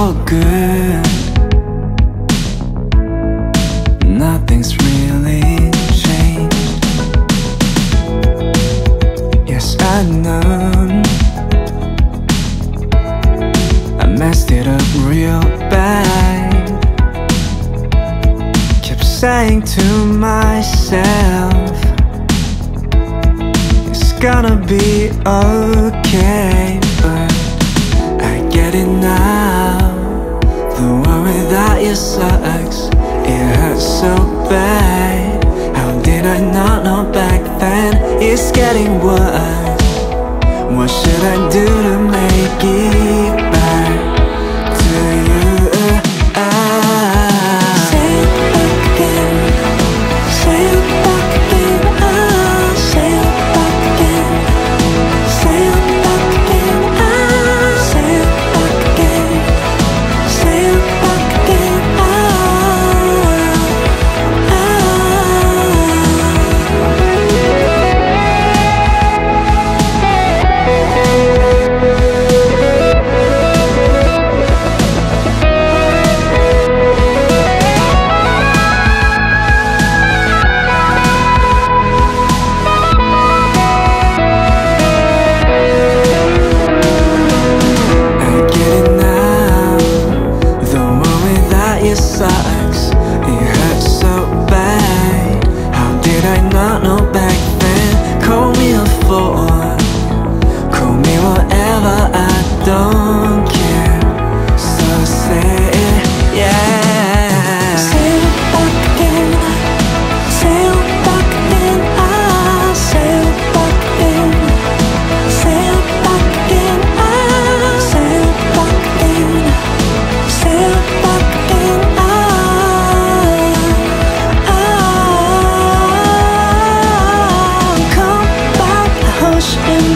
all good. Nothing's really changed. Yes, I know. I messed it up real bad. Kept saying to myself It's gonna be okay But I get it now without you sucks. It hurts so bad. How did I not know back then? It's getting worse. What should I do to make it on. rush in